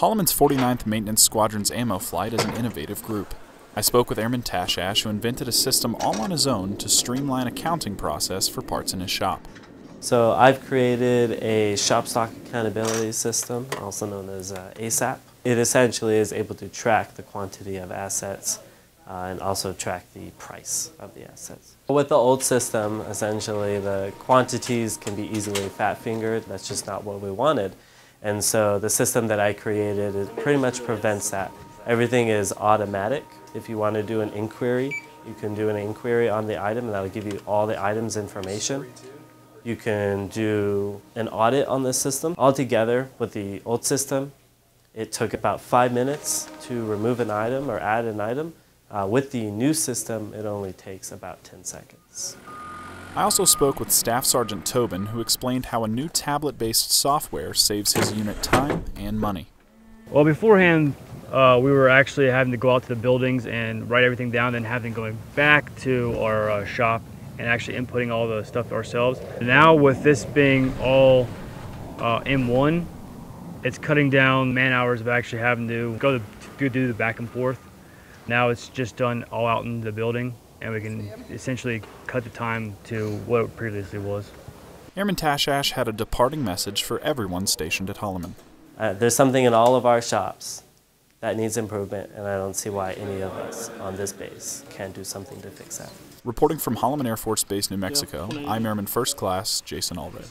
Holloman's 49th Maintenance Squadron's ammo flight is an innovative group. I spoke with Airman Tashash, who invented a system all on his own to streamline accounting process for parts in his shop. So I've created a shop stock accountability system, also known as uh, ASAP. It essentially is able to track the quantity of assets uh, and also track the price of the assets. With the old system, essentially the quantities can be easily fat fingered. That's just not what we wanted. And so the system that I created it pretty much prevents that. Everything is automatic. If you want to do an inquiry, you can do an inquiry on the item and that'll give you all the item's information. You can do an audit on this system. Altogether, with the old system, it took about five minutes to remove an item or add an item. Uh, with the new system, it only takes about 10 seconds. I also spoke with Staff Sergeant Tobin, who explained how a new tablet based software saves his unit time and money. Well, beforehand, uh, we were actually having to go out to the buildings and write everything down, then having going back to our uh, shop and actually inputting all the stuff ourselves. Now, with this being all uh, in one, it's cutting down man hours of actually having to go to do the back and forth. Now it's just done all out in the building and we can essentially cut the time to what it previously was. Airman Tashash had a departing message for everyone stationed at Holloman. Uh, there's something in all of our shops that needs improvement, and I don't see why any of us on this base can't do something to fix that. Reporting from Holloman Air Force Base, New Mexico, I'm Airman First Class Jason Allred.